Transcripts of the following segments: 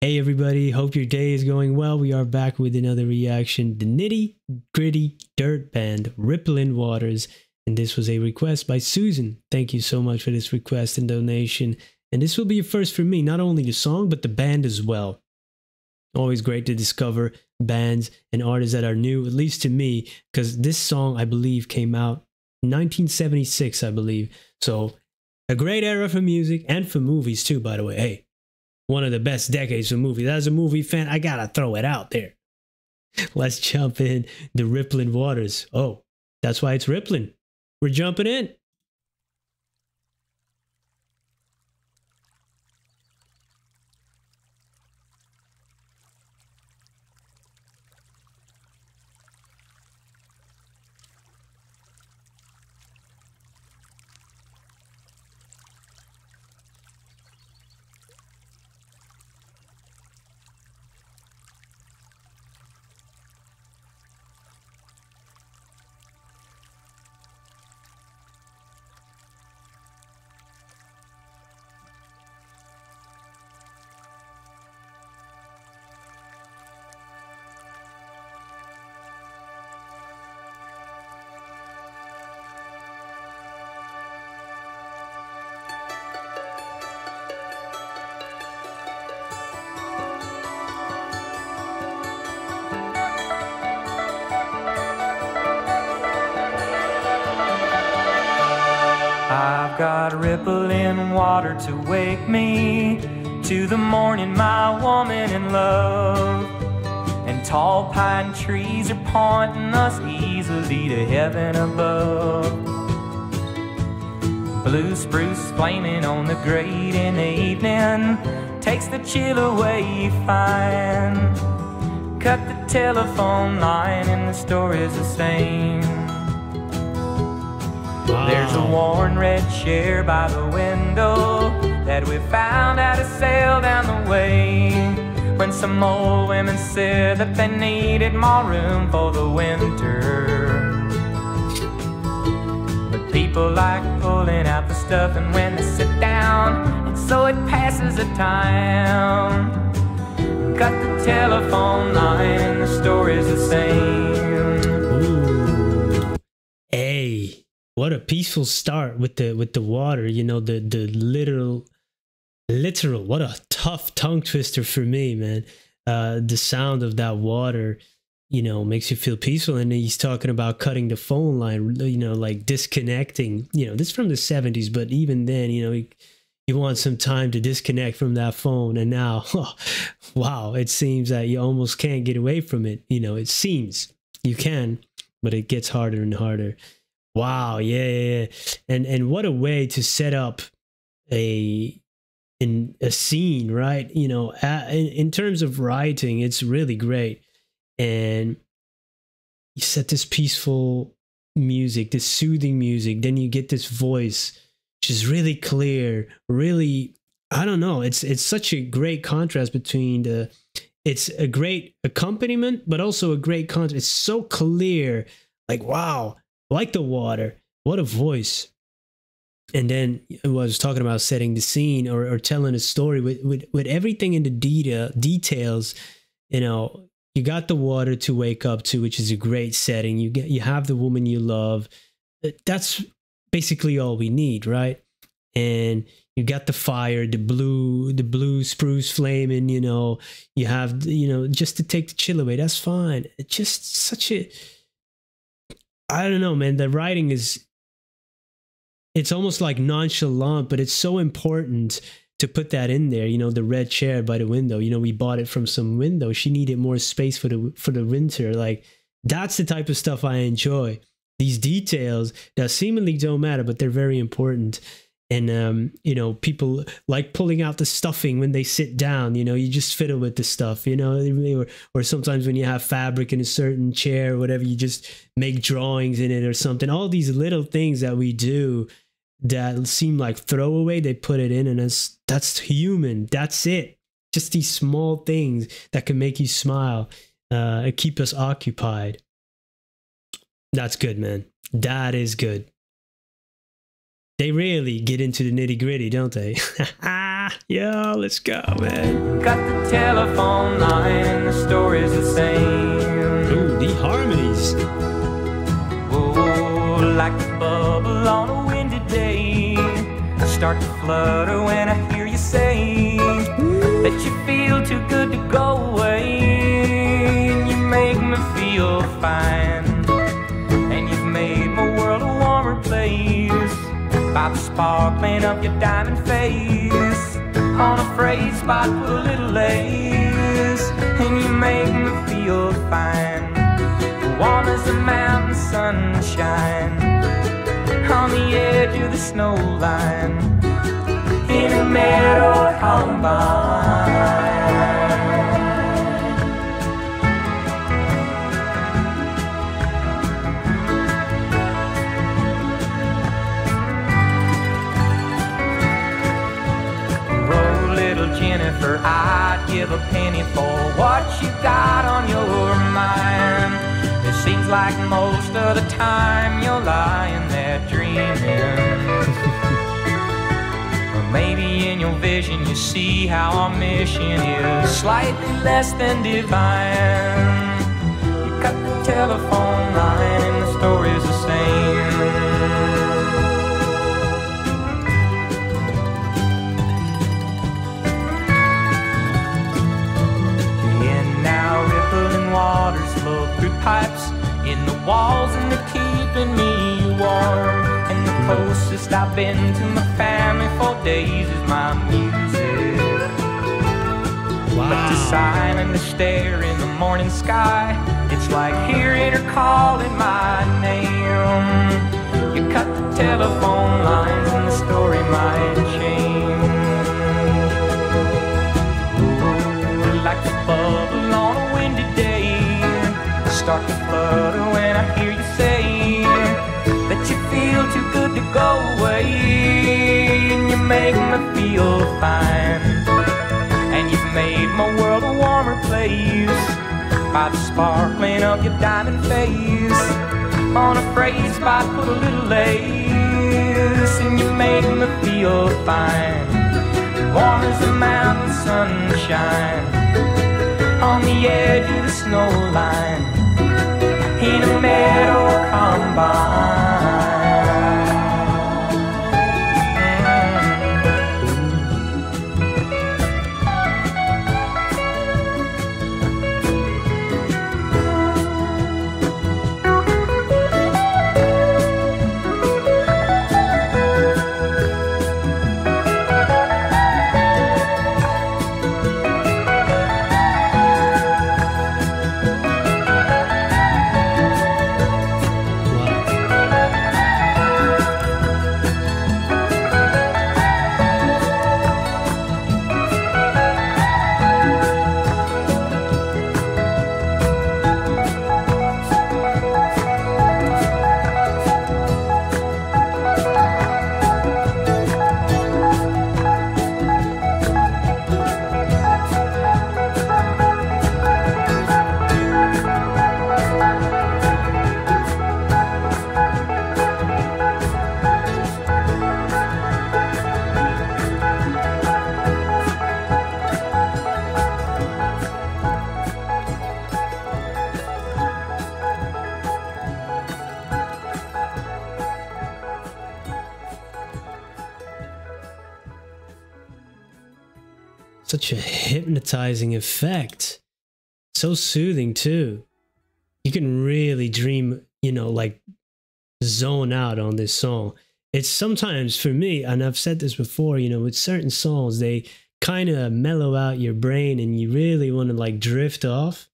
Hey everybody, hope your day is going well. We are back with another reaction. The nitty gritty dirt band Rippling Waters. And this was a request by Susan. Thank you so much for this request and donation. And this will be a first for me, not only the song, but the band as well. Always great to discover bands and artists that are new, at least to me, because this song, I believe, came out 1976, I believe. So a great era for music and for movies too, by the way. Hey, one of the best decades of movies. As a movie fan, I gotta throw it out there. Let's jump in the rippling waters. Oh, that's why it's rippling. We're jumping in. I've got rippling water to wake me to the morning, my woman in love. And tall pine trees are pointing us easily to heaven above. Blue spruce flaming on the grate in the evening takes the chill away find. Cut the telephone line and the story's the same. There's a ah. worn red chair by the window that we found at a sale down the way. When some old women said that they needed more room for the winter. But people like pulling out the stuff and when they sit down, and so it passes the time. Cut the telephone line, the story's the same. What a peaceful start with the with the water, you know, the the literal literal what a tough tongue twister for me, man. Uh the sound of that water, you know, makes you feel peaceful and he's talking about cutting the phone line, you know, like disconnecting. You know, this is from the 70s, but even then, you know, he, you want some time to disconnect from that phone and now oh, wow it seems that you almost can't get away from it you know it seems you can but it gets harder and harder wow yeah yeah, yeah. and and what a way to set up a in a scene right? You know a- in, in terms of writing it's really great. And you set this peaceful music this soothing music then you get this voice which is really clear really i don't know it's it's such a great contrast between the it's a great accompaniment but also a great contrast. It's so clear like wow like the water. What a voice. And then I was talking about setting the scene or, or telling a story with, with with everything in the detail details you know you got the water to wake up to which is a great setting. You get you have the woman you love. That's basically all we need right? And you got the fire the blue the blue spruce flaming you know. You have you know just to take the chill away that's fine. It's just such a i don't know man the writing is it's almost like nonchalant but it's so important to put that in there you know the red chair by the window. You know we bought it from some window. She needed more space for the for the winter. Like that's the type of stuff i enjoy. These details that seemingly don't matter but they're very important and um, you know people like pulling out the stuffing when they sit down you know you just fiddle with the stuff you know or, or sometimes when you have fabric in a certain chair or whatever you just make drawings in it or something. All these little things that we do that seem like throwaway they put it in and it's that's human. That's it. Just these small things that can make you smile uh and keep us occupied. That's good man. That is good they really get into the nitty gritty, don't they? yeah, let's go, man. Got the telephone line, the story's the same. Ooh, the harmonies. Oh, like a bubble on a windy day. I start to flutter when I hear you say that you feel too good to go away. You make me feel fine. By the sparkling of your diamond face. On a frayed spot, put a little lace. And you make me feel fine. Warm as the mountain sunshine on the edge of the snow line in a meadow combine. Oh, you got on your mind. It seems like most of the time you're lying there dreaming. or maybe in your vision you see how our mission is slightly less than divine. You cut the telephone line and the story's walls and they're keeping me warm. And the closest I've been to my family for days is my music. But the Wow. silent the stare in the morning sky, it's like hearing her calling my name. You cut the telephone lines and the story might change. Ooh, like a bubble on a windy day. Start to flutter feel fine. And you've made my world a warmer place by the sparkling of your diamond face. On a phrase spot, put a little lace, and you make me feel fine warm as the mountain sunshine on the edge of the snow line in a meadow combine. Such a hypnotizing effect. So soothing too. You can really dream, you know, like zone out on this song. It's sometimes for me, and I've said this before, you know, with certain songs, they kind of mellow out your brain and you really want to like drift off.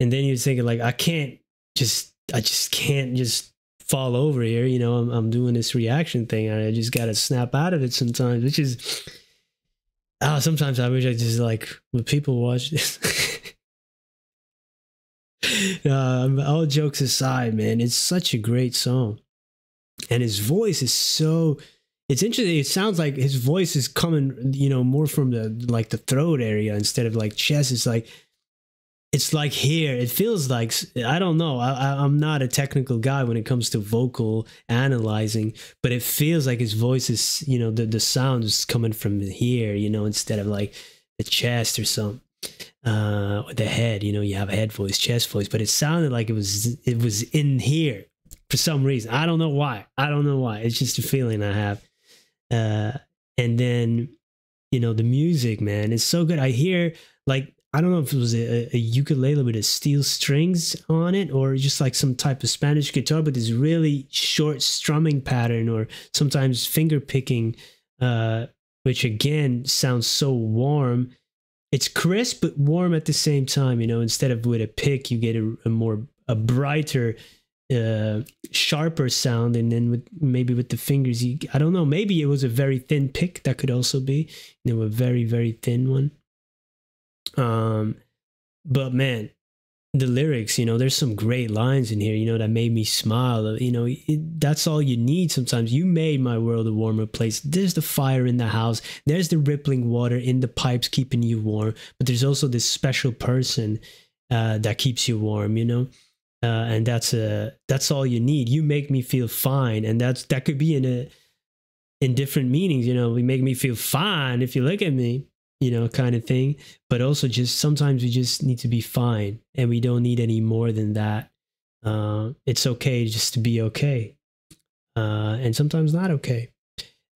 And then you're thinking, like, I can't just, I just can't just fall over here. You know, I'm, I'm doing this reaction thing I just got to snap out of it sometimes, which is, oh, sometimes I wish I just like, would people watch this? um, all jokes aside, man, it's such a great song. And his voice is so it's interesting. It sounds like his voice is coming, you know, more from the like the throat area instead of like chest. It's like it's like here it feels like i don't know I, i'm not a technical guy when it comes to vocal analyzing but it feels like his voice is you know the, the sound is coming from here you know instead of like the chest or something uh the head you know you have a head voice chest voice but it sounded like it was it was in here for some reason. I don't know why i don't know why it's just a feeling i have. Uh and then you know the music man is so good. I hear like I don't know if it was a, a, ukulele with a steel strings on it or just like some type of Spanish guitar, but this really short strumming pattern or sometimes finger picking, uh, which again sounds so warm. It's crisp but warm at the same time. You know, instead of with a pick, you get a, a more a brighter, uh, sharper sound, and then with maybe with the fingers, you I don't know. Maybe it was a very thin pick. That could also be, you know, a very very thin one. Um, but man, the lyrics, you know, there's some great lines in here, you know, that made me smile. You know, it, that's all you need sometimes. You made my world a warmer place. There's the fire in the house, there's the rippling water in the pipes keeping you warm, but there's also this special person uh, that keeps you warm, you know. Uh, and that's a that's all you need. You make me feel fine, and that's that could be in a in different meanings. You know, we make me feel fine if you look at me, you know, kind of thing. But also, just sometimes we just need to be fine and we don't need any more than that. Uh, it's okay just to be okay. Uh, and sometimes not okay.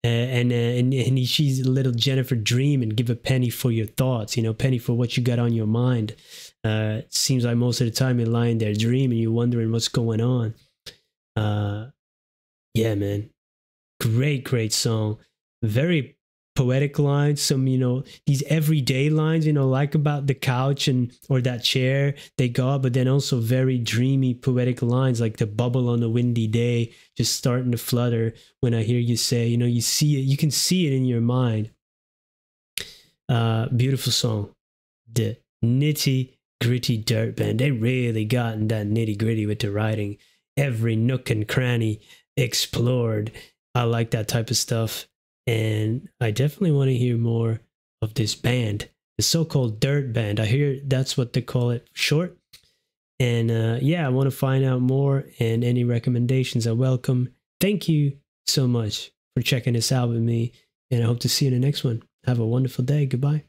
And, and and she's a little Jennifer dream and give a penny for your thoughts, you know, penny for what you got on your mind. Uh, seems like most of the time you're lying there dreaming, and you're wondering what's going on. Uh, yeah, man, great, great song. Very poetic lines some you know these everyday lines you know like about the couch and or that chair they got but then also very dreamy poetic lines like the bubble on a windy day just starting to flutter when i hear you say you know you see it you can see it in your mind. Uh beautiful song. The nitty gritty dirt band they really gotten that nitty gritty with the writing. Every nook and cranny explored. I like that type of stuff and I definitely want to hear more of this band, the so-called Dirt Band. I hear that's what they call it short. And uh, yeah, I want to find out more, and any recommendations are welcome. Thank you so much for checking this out with me, and I hope to see you in the next one. Have a wonderful day. Goodbye.